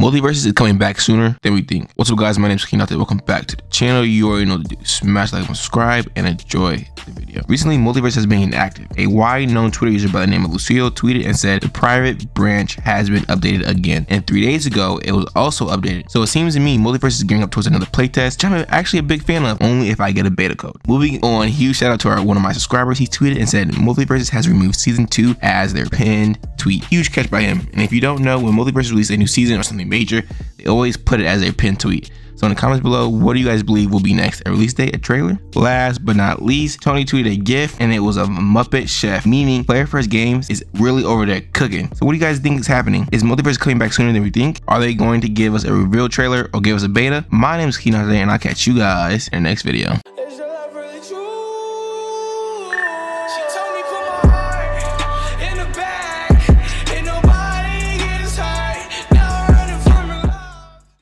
MultiVersus is coming back sooner than we think. What's up guys, my name is KingDiante. Welcome back to channel. You already know to do. Smash like and subscribe and enjoy the video. Recently, MultiVersus has been inactive. A wide known Twitter user by the name of Lucio tweeted and said the private branch has been updated again. And three days ago, it was also updated. So it seems to me MultiVersus is gearing up towards another playtest, which I'm actually a big fan of, only if I get a beta code. Moving on, huge shout out to our one of my subscribers. He tweeted and said MultiVersus has removed season 2 as their pinned tweet. Huge catch by him. And if you don't know, when MultiVersus releases a new season or something major, they always put it as a pinned tweet. So in the comments below, what do you guys believe will be next? A release date, a trailer? Last but not least, Tony tweeted a GIF and it was a Muppet Chef, meaning Player First Games is really over there cooking. So what do you guys think is happening? Is MultiVersus coming back sooner than we think? Are they going to give us a reveal trailer or give us a beta? My name is KingDiante and I'll catch you guys in the next video.